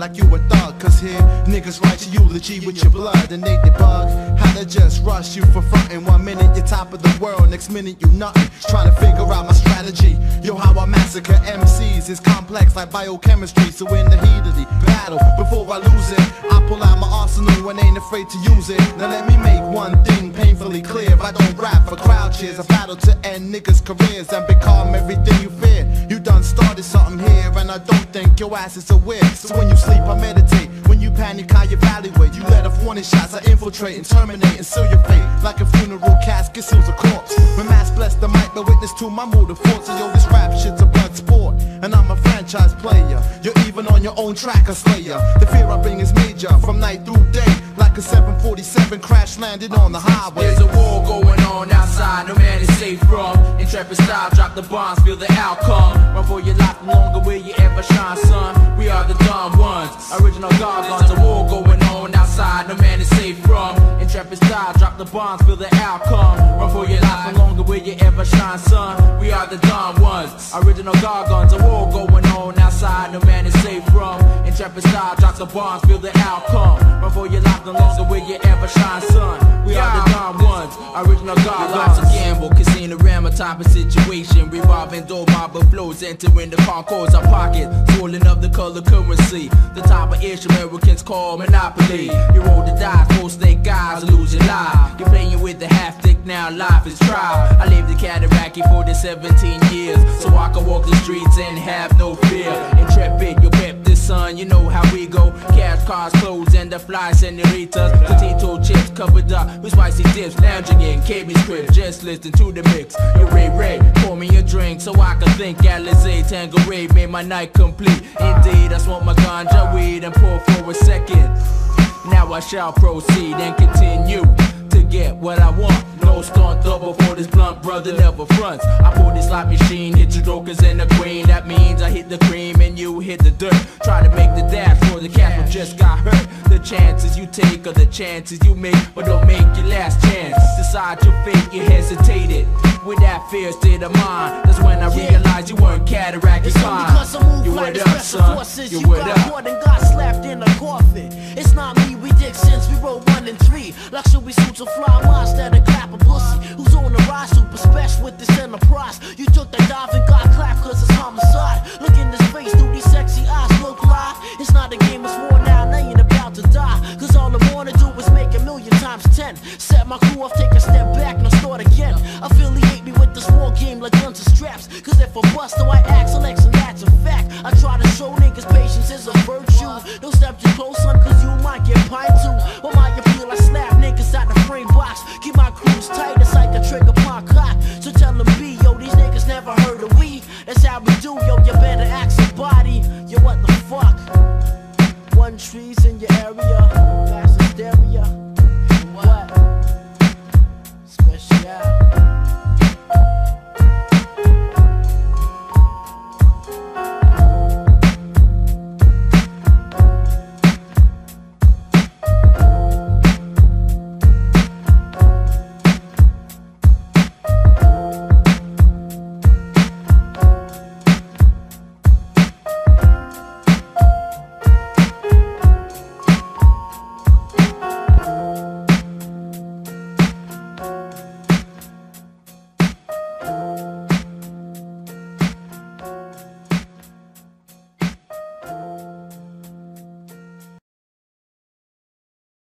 like you a thug. Cause here, niggas write you eulogy with your blood And they debug how to just rush you for frontin' One minute you're top of the world, next minute you nothing. Trying to figure out my strategy. Yo, how I massacre MCs is complex like biochemistry. So in the heat of the battle, before I lose it, I pull out my arsenal and ain't afraid to use it. Now let me make one thing painfully clear. If I don't rap for crowd cheers. I battle to end niggas' careers and become everything you fear. You done started something here, and I don't think your ass is aware. So when you sleep, I meditate. When you panic, I evaluate. You let off warning shots, I infiltrate and terminate and seal your fate. Like a funeral casket seals a corpse. Witness to my of force. Yo, this rap shit's a blood sport, and I'm a franchise player. You're even on your own track, a slayer. The fear I bring is major, from night through day. Like a 747 crash landed on the highway. There's a war going on outside, no man is safe from. Intrepid style, drop the bombs, feel the outcome. Run for your life, no longer will you ever shine, son. We are the dumb ones, original gargons. A war going on outside, no man is safe from. Intrepid style, drop the bombs, feel the outcome. Run for your life, no longer will you ever shine, son. We are the dumb ones, original gargons. A war going on outside, no man is safe from. Intrepid style, drop the bombs, feel the outcome. Run for your life, no longer will you ever shine, son. We are the dumb ones, original gargons. Life's a gamble, Casino Rama type of situation. Revolving door mob of flows, entering the concourse, our pocket. Swollen up the color currency. The type of issue Americans call monopoly. You roll the dice, full snake now, life is trial. I lived in Cataraqui for the 17 years, so I can walk the streets and have no fear. Intrepid, you pep this son, you know how we go. Cash, cars, clothes, and the fly senoritas. Potato chips covered up with spicy dips. Lounging in KB's crib, just listen to the mix. You Ray Ray, pour me a drink so I can think. Alizé, Tanqueray, made my night complete. Indeed, I smoke my ganja weed and pour for a second. Now I shall proceed and continue to get what I want. No stunt double for this blunt brother never fronts. I pull this slot machine, hit your jokers and the queen. That means I hit the cream and you hit the dirt. Try to make the dash for the cash, but just got hurt. The chances you take are the chances you make, but don't make your last chance. Decide your fate, you hesitated. With that fear state of mind, that's when I realized you weren't cataract, It's only cause I move You like the up, son. forces. You You got up. caught and got slapped in a coffin. It's not me, we dick since we wrote one and three. Luxury suits will fly monster to clap a pussy. Who's on the rise, super special with this enterprise. You took that dive and got clapped cause it's homicide. Look Set my crew off, take a step back, and I start again. Affiliate me with this war game like guns and straps. Cause if I bust, though I act, selects, and that's a fact. I try to show niggas patience is a virtue. Don't step too close, son, cause you might get pined